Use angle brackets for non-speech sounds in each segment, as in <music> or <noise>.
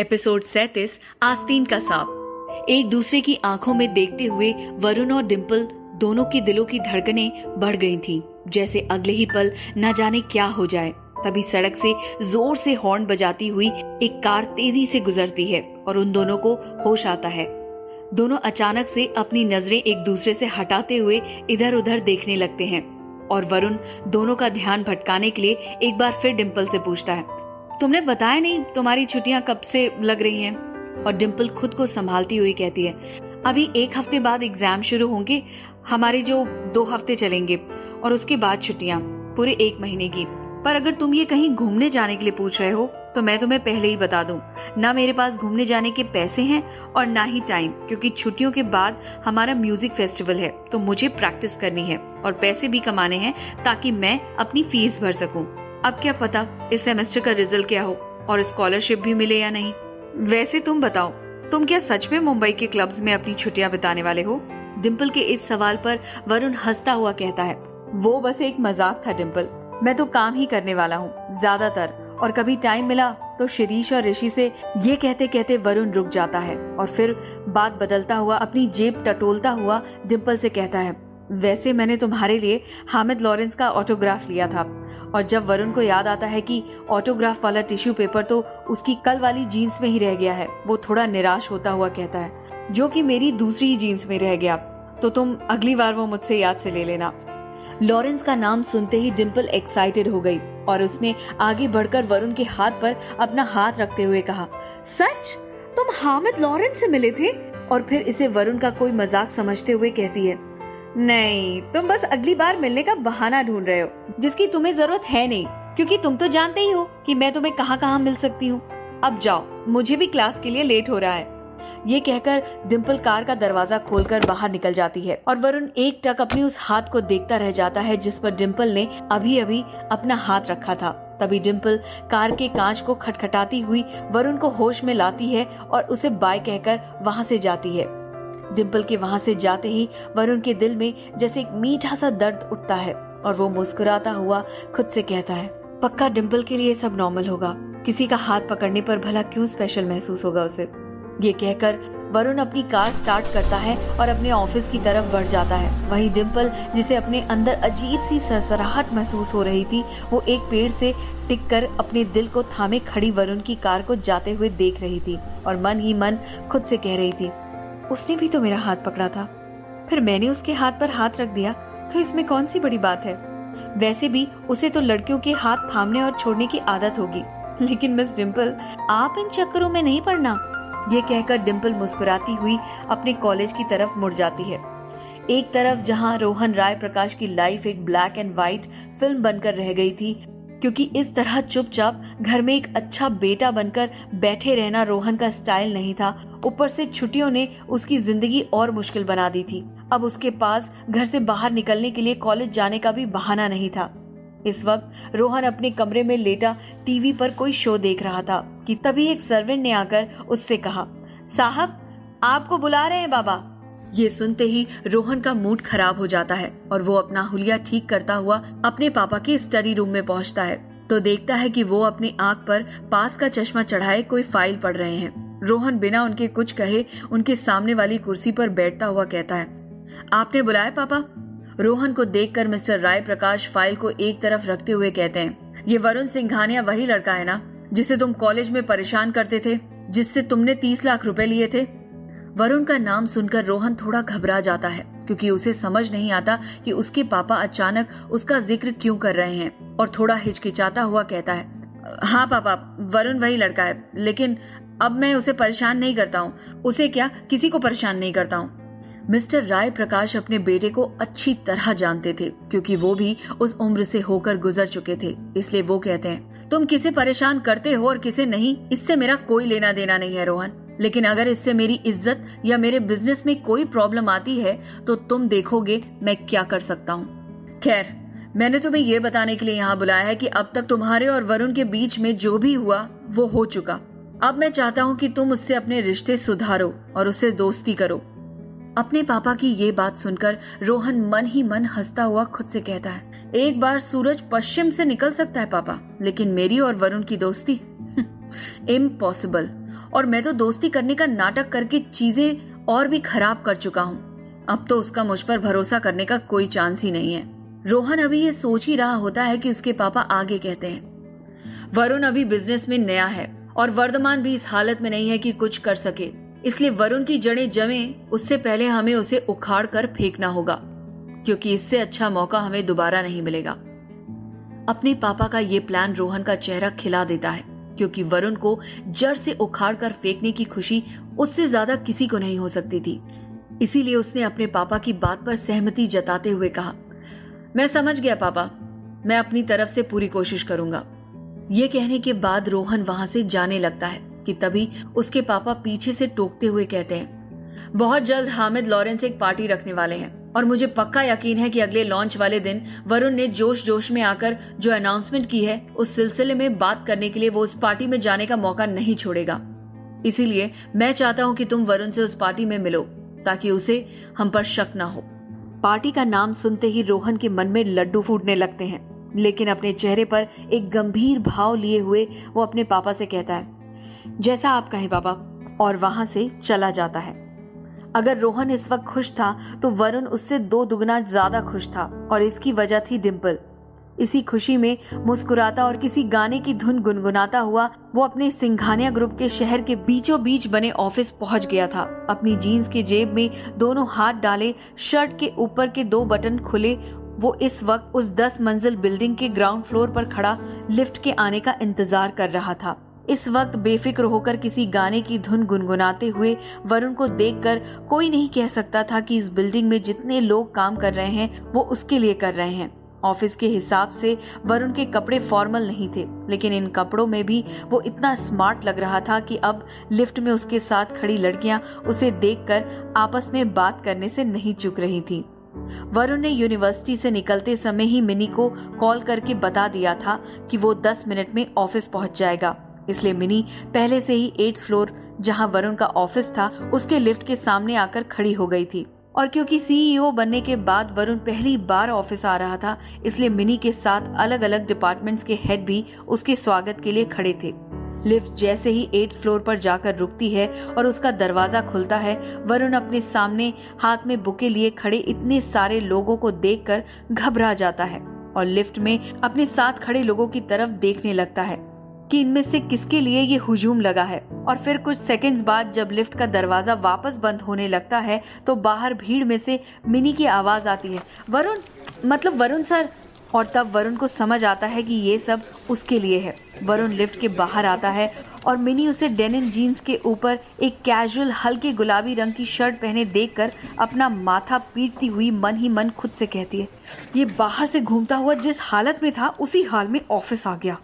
Episode सैतीस आस्तीन का सांप। एक दूसरे की आँखों में देखते हुए वरुण और डिम्पल दोनों के दिलों की धड़कनें बढ़ गई थीं, जैसे अगले ही पल न जाने क्या हो जाए। तभी सड़क से ज़ोर से हॉर्न बजाती हुई एक कार तेज़ी से गुजरती है और उन दोनों को होश आता है। दोनों अचानक से अपनी नज़रें एक दूसरे से हटाते हुए इधर उधर देखने लगते हैं और वरुण दोनों का ध्यान भटकाने के लिए एक बार फिर डिम्पल से पूछता है तुमने बताया नहीं तुम्हारी छुट्टियाँ कब से लग रही हैं? और डिम्पल खुद को संभालती हुई कहती है, अभी एक हफ़्ते बाद एग्ज़ाम शुरू होंगे, हमारे जो दो हफ़्ते चलेंगे, और उसके बाद छुट्टियाँ, पूरे एक महीने की। पर अगर तुम ये कहीं घूमने जाने के लिए पूछ रहे हो तो मैं तुम्हें पहले ही बता दूँ, ना मेरे पास घूमने जाने के पैसे हैं और ना ही टाइम क्योंकि छुट्टियों के बाद हमारा म्यूज़िक फेस्टिवल है तो मुझे प्रैक्टिस करनी है और पैसे भी कमाने हैं ताकि मैं अपनी फ़ीस भर सकूँ। अब क्या पता इस सेमेस्टर का रिज़ल्ट क्या हो और स्कॉलरशिप भी मिले या नहीं। वैसे तुम बताओ, तुम क्या सच में मुंबई के क्लब्स में अपनी छुट्टियाँ बिताने वाले हो? डिम्पल के इस सवाल पर वरुण हंसता हुआ कहता है, वो बस एक मज़ाक था डिम्पल मैं तो काम ही करने वाला हूँ, ज़्यादातर। और कभी टाइम मिला तो शिरीष और ऋषि से ये कहते कहते वरुण रुक जाता है और फिर बात बदलता हुआ अपनी जेब टटोलता हुआ डिम्पल से कहता है, वैसे मैंने तुम्हारे लिए हामिद लॉरेंस का ऑटोग्राफ लिया था। और जब वरुण को याद आता है कि ऑटोग्राफ वाला टिश्यू पेपर तो उसकी कल वाली जीन्स में ही रह गया है, वो थोड़ा निराश होता हुआ कहता है, जो कि मेरी दूसरी जीन्स में रह गया तो तुम अगली बार वो मुझसे याद से ले लेना. लॉरेंस का नाम सुनते ही डिम्पल एक्साइटेड हो गई और उसने आगे बढ़कर वरुण के हाथ पर अपना हाथ रखते हुए कहा, सच? तुम हामिद लॉरेंस से मिले थे? और फिर इसे वरुण का कोई मज़ाक समझते हुए कहती है नहीं, तुम बस अगली बार मिलने का बहाना ढूंढ रहे हो, जिसकी तुम्हें ज़रूरत है नहीं, क्योंकि तुम तो जानते ही हो कि मैं तुम्हें कहाँ कहाँ मिल सकती हूँ। अब जाओ, मुझे भी क्लास के लिए लेट हो रहा है। ये कहकर डिम्पल कार का दरवाज़ा खोलकर बाहर निकल जाती है और वरुण एक टक अपनी उस हाथ को देखता रह जाता है, जिस पर डिम्पल ने अभी अभी अपना हाथ रखा था। तभी डिम्पल कार के कांच को खटखटाती हुई वरुण को होश में लाती है और उसे बाय कहकर वहाँ से जाती है। डिम्पल के वहाँ से जाते ही वरुण के दिल में जैसे एक मीठा सा दर्द उठता है और वो मुस्कुराता हुआ खुद से कहता है, पक्का डिम्पल के लिए सब नॉर्मल होगा। किसी का हाथ पकड़ने पर भला क्यों स्पेशल महसूस होगा उसे? ये कहकर वरुण अपनी कार स्टार्ट करता है और अपने ऑफ़िस की तरफ़ बढ़ जाता है। वहीं डिम्पल जिसे अपने अंदर अजीब सी सरसराहट महसूस हो रही थी, वो एक पेड़ से टिक कर अपने दिल को थामे खड़ी वरुण की कार को जाते हुए देख रही थी और मन ही मन खुद से कह रही थी उसने भी तो मेरा हाथ पकड़ा था। फिर मैंने उसके हाथ पर हाथ रख दिया तो इसमें कौन सी बड़ी बात है? वैसे भी उसे तो लड़कियों के हाथ थामने और छोड़ने की आदत होगी। लेकिन मिस डिम्पल आप इन चक्करों में नहीं पड़ना। ये कहकर डिम्पल मुस्कुराती हुई अपने कॉलेज की तरफ़ मुड़ जाती है। एक तरफ़ जहाँ रोहन राय प्रकाश की लाइफ एक ब्लैक एंड व्हाइट फ़िल्म बनकर रह गई थी क्योंकि इस तरह चुपचाप घर में एक अच्छा बेटा बनकर बैठे रहना रोहन का स्टाइल नहीं था। ऊपर से छुट्टियों ने उसकी ज़िंदगी और मुश्किल बना दी थी। अब उसके पास घर से बाहर निकलने के लिए कॉलेज जाने का भी बहाना नहीं था। इस वक्त रोहन अपने कमरे में लेटा टीवी पर कोई शो देख रहा था कि तभी एक सर्वेंट ने आकर उससे कहा, साहब, आपको बुला रहे हैं बाबा। ये सुनते ही रोहन का मूड खराब हो जाता है और वो अपना हुलिया ठीक करता हुआ अपने पापा के स्टडी रूम में पहुँचता है। तो देखता है कि वो अपनी आँख पर पास का चश्मा चढ़ाए कोई फ़ाइल पढ़ रहे हैं। रोहन बिना उनके कुछ कहे उनके सामने वाली कुर्सी पर बैठता हुआ कहता है, आपने बुलाया पापा? रोहन को देखकर मिस्टर राय प्रकाश फ़ाइल को एक तरफ़ रखते हुए कहते हैं, ये वरुण सिंघानिया वही लड़का है ना, जिसे तुम कॉलेज में परेशान करते थे, जिससे तुमने तीस लाख रुपए लिए थे? वरुण का नाम सुनकर रोहन थोड़ा घबरा जाता है, क्योंकि उसे समझ नहीं आता कि उसके पापा अचानक उसका ज़िक्र क्यों कर रहे हैं, और थोड़ा हिचकिचाता हुआ कहता है हाँ पापा, वरुण वही लड़का है, लेकिन अब मैं उसे परेशान नहीं करता हूँ। उसे क्या किसी को परेशान नहीं करता हूँ? मिस्टर राय प्रकाश अपने बेटे को अच्छी तरह जानते थे, क्योंकि वो भी उस उम्र से होकर गुजर चुके थे, इसलिए वो कहते हैं, तुम किसे परेशान करते हो और किसे नहीं? इससे मेरा कोई लेना देना नहीं है रोहन। लेकिन अगर इससे मेरी इज़्ज़त या मेरे बिज़नेस में कोई प्रॉब्लम आती है तो तुम देखोगे मैं क्या कर सकता हूँ। खैर, मैंने तुम्हें ये बताने के लिए यहाँ बुलाया है कि अब तक तुम्हारे और वरुण के बीच में जो भी हुआ, वो हो चुका। अब मैं चाहता हूँ कि तुम उससे अपने रिश्ते सुधारो और उससे दोस्ती करो। अपने पापा की ये बात सुनकर रोहन मन ही मन हंसता हुआ खुद से कहता है, एक बार सूरज पश्चिम से निकल सकता है, पापा, लेकिन मेरी और वरुण की दोस्ती? <laughs> इम्पॉसिबल और मैं तो दोस्ती करने का नाटक करके चीज़ें और भी खराब कर चुका हूँ। अब तो उसका मुझ पर भरोसा करने का कोई चांस ही नहीं है। रोहन अभी ये सोच ही रहा होता है कि उसके पापा आगे कहते हैं। वरुण अभी बिज़नेस में नया है और वर्धमान भी इस हालत में नहीं है कि कुछ कर सके। इसलिए वरुण की जड़ें जमे, उससे पहले हमें उसे उखाड़ कर फेंकना होगा, क्योंकि इससे अच्छा मौका हमें दोबारा नहीं मिलेगा। अपने पापा का ये प्लान रोहन का चेहरा खिला देता है। क्योंकि वरुण को जड़ से उखाड़ कर फेंकने की खुशी उससे ज़्यादा किसी को नहीं हो सकती थी। इसीलिए उसने अपने पापा की बात पर सहमति जताते हुए कहा, मैं समझ गया पापा, मैं अपनी तरफ़ से पूरी कोशिश करूँगा। ये कहने के बाद रोहन वहाँ से जाने लगता है कि तभी उसके पापा पीछे से टोकते हुए कहते हैं, बहुत जल्द हामिद लॉरेंस एक पार्टी रखने वाले हैं। और मुझे पक्का यकीन है कि अगले लॉन्च वाले दिन वरुण ने जोश जोश में आकर जो अनाउंसमेंट की है, उस सिलसिले में बात करने के लिए वो उस पार्टी में जाने का मौका नहीं छोड़ेगा। इसीलिए मैं चाहता हूँ कि तुम वरुण से उस पार्टी में मिलो, ताकि उसे हम पर शक न हो। पार्टी का नाम सुनते ही रोहन के मन में लड्डू फूटने लगते हैं, लेकिन अपने चेहरे पर एक गंभीर भाव लिए हुए वो अपने पापा से कहता है, जैसा आप कहें पापा, और वहाँ से चला जाता है। अगर रोहन इस वक्त खुश था तो वरुण उससे दो दुगना ज़्यादा खुश था, और इसकी वजह थी डिम्पल इसी खुशी में मुस्कुराता और किसी गाने की धुन गुनगुनाता हुआ, वो अपने सिंघानिया ग्रुप के शहर के बीचों बीच बने ऑफ़िस पहुँच गया था। अपनी जीन्स के जेब में दोनों हाथ डाले, शर्ट के ऊपर के दो बटन खुले, वो इस वक्त उस दस मंजिल बिल्डिंग के ग्राउंड फ्लोर पर खड़ा लिफ्ट के आने का इंतज़ार कर रहा था। इस वक्त बेफिक्र होकर किसी गाने की धुन गुनगुनाते हुए वरुण को देखकर कोई नहीं कह सकता था कि इस बिल्डिंग में जितने लोग काम कर रहे हैं, वो उसके लिए कर रहे हैं। ऑफ़िस के हिसाब से वरुण के कपड़े फॉर्मल नहीं थे, लेकिन इन कपड़ों में भी वो इतना स्मार्ट लग रहा था कि अब लिफ्ट में उसके साथ खड़ी लड़कियाँ उसे देखकर आपस में बात करने से नहीं चुक रही थी। वरुण ने यूनिवर्सिटी से निकलते समय ही मिनी को कॉल करके बता दिया था कि वो 10 मिनट में ऑफ़िस पहुँच जाएगा। इसलिए मिनी पहले से ही एट्थ फ्लोर जहाँ वरुण का ऑफ़िस था, उसके लिफ्ट के सामने आकर खड़ी हो गई थी। और क्योंकि सीईओ बनने के बाद वरुण पहली बार ऑफ़िस आ रहा था, इसलिए मिनी के साथ अलग अलग डिपार्टमेंट्स के हेड भी उसके स्वागत के लिए खड़े थे। लिफ्ट जैसे ही एट फ्लोर पर जाकर रुकती है और उसका दरवाज़ा खुलता है, वरुण अपने सामने हाथ में बुके लिए खड़े इतने सारे लोगों को देखकर घबरा जाता है और लिफ्ट में अपने साथ खड़े लोगों की तरफ़ देखने लगता है। कि इनमें से किसके लिए ये हुजूम लगा है? और फिर कुछ सेकंड्स बाद जब लिफ्ट का दरवाज़ा वापस बंद होने लगता है तो बाहर भीड़ में से मिनी की आवाज़ आती है। वरुण मतलब वरुण सर? और तब वरुण को समझ आता है कि ये सब उसके लिए है। वरुण लिफ्ट के बाहर आता है और मिनी उसे डेनिम जीन्स के ऊपर एक कैजुअल हल्के गुलाबी रंग की शर्ट पहने देखकर अपना माथा पीटती हुई मन ही मन खुद से कहती है, ये बाहर से घूमता हुआ जिस हालत में था, उसी हाल में ऑफ़िस आ गया।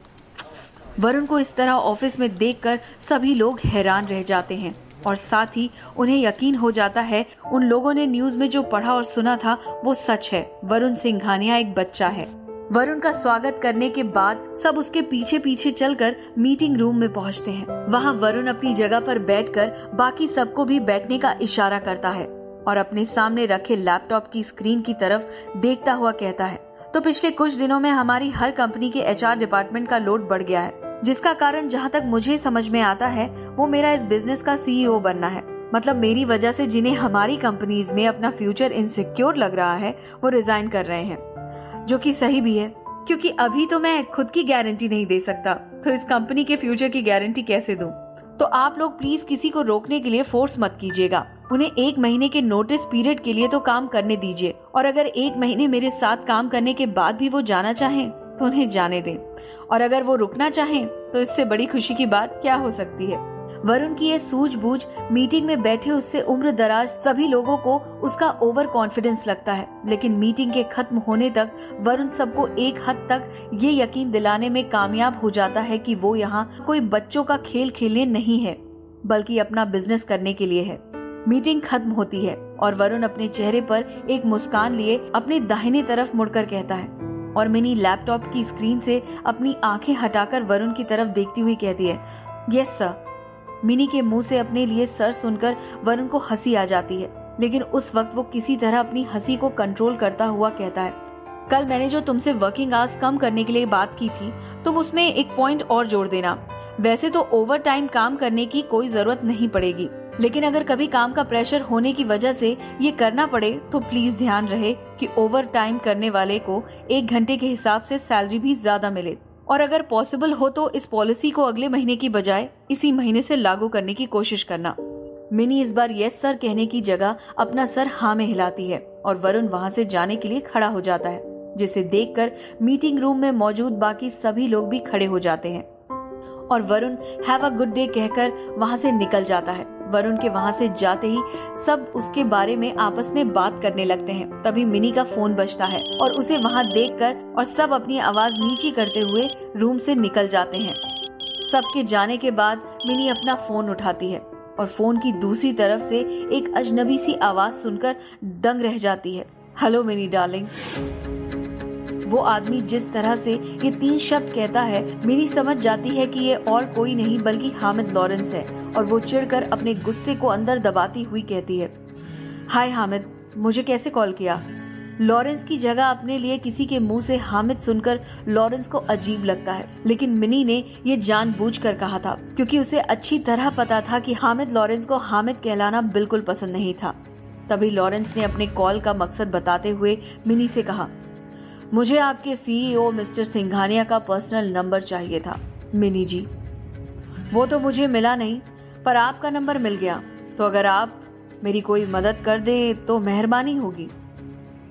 वरुण को इस तरह ऑफ़िस में देखकर सभी लोग हैरान रह जाते हैं और साथ ही उन्हें यकीन हो जाता है, उन लोगों ने न्यूज़ में जो पढ़ा और सुना था, वो सच है। वरुण सिंघानिया एक बच्चा है। वरुण का स्वागत करने के बाद सब उसके पीछे पीछे चलकर मीटिंग रूम में पहुँचते हैं। वहाँ वरुण अपनी जगह पर बैठकर बाकी सबको भी बैठने का इशारा करता है और अपने सामने रखे लैपटॉप की स्क्रीन की तरफ़ देखता हुआ कहता है तो पिछले कुछ दिनों में हमारी हर कंपनी के एचआर डिपार्टमेंट का लोड बढ़ गया है। जिसका कारण जहाँ तक मुझे समझ में आता है, वो मेरा इस बिज़नेस का सीईओ बनना है। मतलब मेरी वजह से जिन्हें हमारी कंपनीज़ में अपना फ्यूचर इनसिक्योर लग रहा है, वो रिजाइन कर रहे हैं। जो कि सही भी है, क्योंकि अभी तो मैं खुद की गारंटी नहीं दे सकता। तो इस कंपनी के फ्यूचर की गारंटी कैसे दूँ? तो आप लोग प्लीज़ किसी को रोकने के लिए फोर्स मत कीजिएगा। उन्हें एक महीने के नोटिस पीरियड के लिए तो काम करने दीजिए। और अगर एक महीने मेरे साथ काम करने के बाद भी वो जाना चाहें तो उन्हें जाने दें। और अगर वो रुकना चाहें तो इससे बड़ी खुशी की बात क्या हो सकती है? वरुण की ये सूझबूझ मीटिंग में बैठे उससे उम्र दराज सभी लोगों को उसका ओवर कॉन्फिडेंस लगता है। लेकिन मीटिंग के खत्म होने तक वरुण सबको एक हद तक ये यकीन दिलाने में कामयाब हो जाता है कि वो यहाँ कोई बच्चों का खेल खेलने नहीं है, बल्कि अपना बिज़नेस करने के लिए है। मीटिंग खत्म होती है और वरुण अपने चेहरे पर एक मुस्कान लिए अपने दाहिने तरफ़ मुड़कर कहता है और मिनी लैपटॉप की स्क्रीन से अपनी आँखें हटाकर वरुण की तरफ़ देखती हुई कहती है यस सर मिनी के मुँह से अपने लिए सर सुनकर वरुण को हँसी आ जाती है, लेकिन उस वक्त वो किसी तरह अपनी हँसी को कंट्रोल करता हुआ कहता है, कल मैंने जो तुमसे वर्किंग आवर्स कम करने के लिए बात की थी, तुम उसमें एक पॉइंट और जोड़ देना। वैसे तो ओवर टाइम काम करने की कोई ज़रूरत नहीं पड़ेगी। लेकिन अगर कभी काम का प्रेशर होने की वजह से ये करना पड़े तो प्लीज़ ध्यान रहे कि ओवर टाइम करने वाले को एक घंटे के हिसाब से सैलरी भी ज़्यादा मिले। और अगर पॉसिबल हो तो इस पॉलिसी को अगले महीने की बजाय इसी महीने से लागू करने की कोशिश करना। मिनी इस बार यस सर कहने की जगह अपना सर हाँ में हिलाती है और वरुण वहाँ से जाने के लिए खड़ा हो जाता है, जिसे देखकर मीटिंग रूम में मौजूद बाकी सभी लोग भी खड़े हो जाते हैं। और Varun have a good day कहकर वहाँ से निकल जाता है। वरुण के वहाँ से जाते ही सब उसके बारे में आपस में बात करने लगते हैं। तभी मिनी का फ़ोन बजता है और उसे वहाँ देखकर और सब अपनी आवाज़ नीची करते हुए रूम से निकल जाते हैं। सबके जाने के बाद मिनी अपना फ़ोन उठाती है और फ़ोन की दूसरी तरफ़ से एक अजनबी सी आवाज़ सुनकर दंग रह जाती है। Hello Mini darling. वो आदमी जिस तरह से ये तीन शब्द कहता है मेरी समझ जाती है कि ये और कोई नहीं, बल्कि हामिद लॉरेंस है। और वो चिढ़कर अपने गुस्से को अंदर दबाती हुई कहती है, हाय हामिद, मुझे कैसे कॉल किया? लॉरेंस की जगह अपने लिए किसी के मुँह से हामिद सुनकर लॉरेंस को अजीब लगता है। लेकिन मिनी ने ये जानबूझकर कहा था, क्योंकि उसे अच्छी तरह पता था कि हामिद लॉरेंस को हामिद कहलाना बिल्कुल पसंद नहीं था। तभी लॉरेंस ने अपने कॉल का मकसद बताते हुए मिनी से कहा, मुझे आपके सीईओ मिस्टर सिंघानिया का पर्सनल नंबर चाहिए था। मिनी जी, वो तो मुझे मिला नहीं पर आपका नंबर मिल गया। तो अगर आप मेरी कोई मदद कर दे तो मेहरबानी होगी।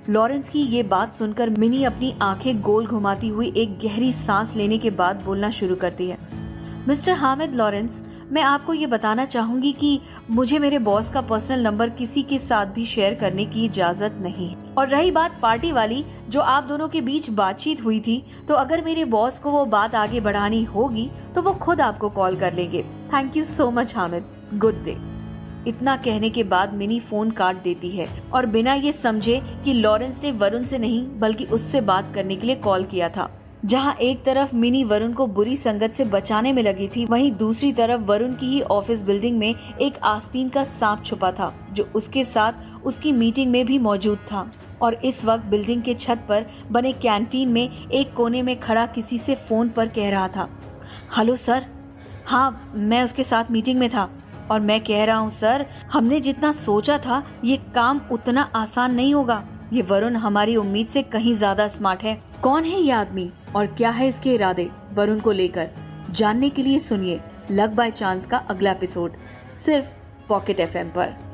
लॉरेंस की ये बात सुनकर मिनी अपनी आँखें गोल घुमाती हुई एक गहरी सांस लेने के बाद बोलना शुरू करती है। मिस्टर हामिद लॉरेंस, मैं आपको ये बताना चाहूँगी कि मुझे मेरे बॉस का पर्सनल नंबर किसी के साथ भी शेयर करने की इजाज़त नहीं है। और रही बात पार्टी वाली, जो आप दोनों के बीच बातचीत हुई थी तो अगर मेरे बॉस को वो बात आगे बढ़ानी होगी तो वो खुद आपको कॉल कर लेंगे। Thank you so much Hamid good day इतना कहने के बाद मिनी फ़ोन काट देती है और बिना ये समझे कि लॉरेंस ने वरुण से नहीं, बल्कि उससे बात करने के लिए कॉल किया था। जहाँ एक तरफ़ मिनी वरुण को बुरी संगत से बचाने में लगी थी, वहीं दूसरी तरफ़ वरुण की ही ऑफ़िस बिल्डिंग में एक आस्तीन का सांप छुपा था, जो उसके साथ उसकी मीटिंग में भी मौजूद था। और इस वक्त बिल्डिंग के छत पर बने कैंटीन में एक कोने में खड़ा किसी से फ़ोन पर कह रहा था। हेलो सर हाँ मैं उसके साथ मीटिंग में था और मैं कह रहा हूँ, सर, हमने जितना सोचा था, ये काम उतना आसान नहीं होगा। ये वरुण हमारी उम्मीद से कहीं ज़्यादा स्मार्ट है। कौन है ये आदमी और क्या है इसके इरादे? वरुण को लेकर। जानने के लिए सुनिए लक बाय चांस का अगला एपिसोड सिर्फ़ पॉकेट एफएम पर।